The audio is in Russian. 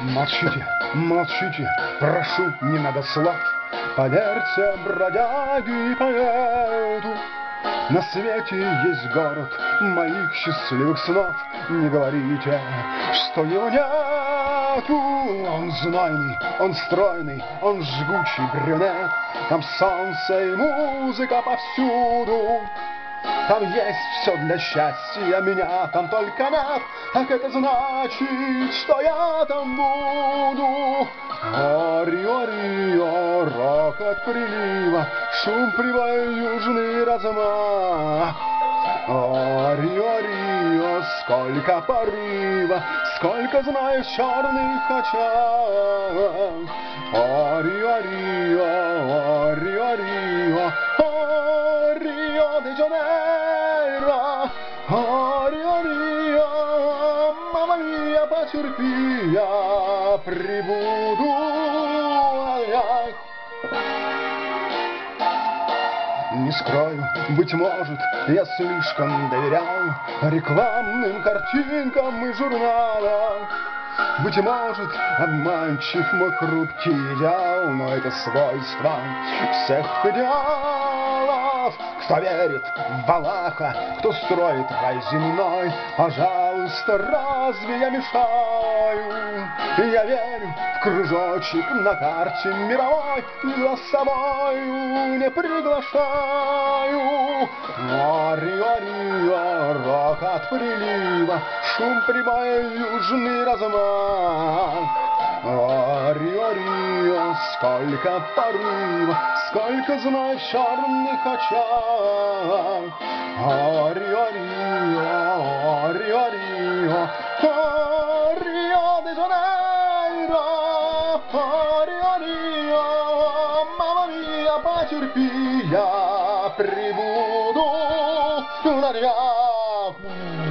Молчите, молчите, прошу, не надо слов. Поверьте, бродяги поэту, на свете есть город моих счастливых снов. Не говорите, что его нету. Он знойный, он стройный, он жгучий брюнет. Там солнце и музыка повсюду. Там есть все для счастья, меня там только нет. Так это значит, что я там буду. Рио, Рио, рок от прилива, шум прибоя, южный размах. О, Рио, Рио, сколько порыва, сколько знаешь черных очах. О, мия, потерпи, я прибуду. Ах, не скрою, быть может, я слишком доверял рекламным картинкам и журналам. Быть может, обманчив мой хрупкий идеал, но это свойство всех идеалов. Кто верит в Аллаха, кто строит рай земной, пожалуйста, разве я мешаю? Я верю в кружочек на карте мировой, за собою не приглашаю. Рио, Рио, рок от прилива, шум прибоя, южный размах. О, Рио, Рио, сколько порыва, сколько знает в черных очах. О, Рио, Рио, мама мия, потерпи, я прибуду днях.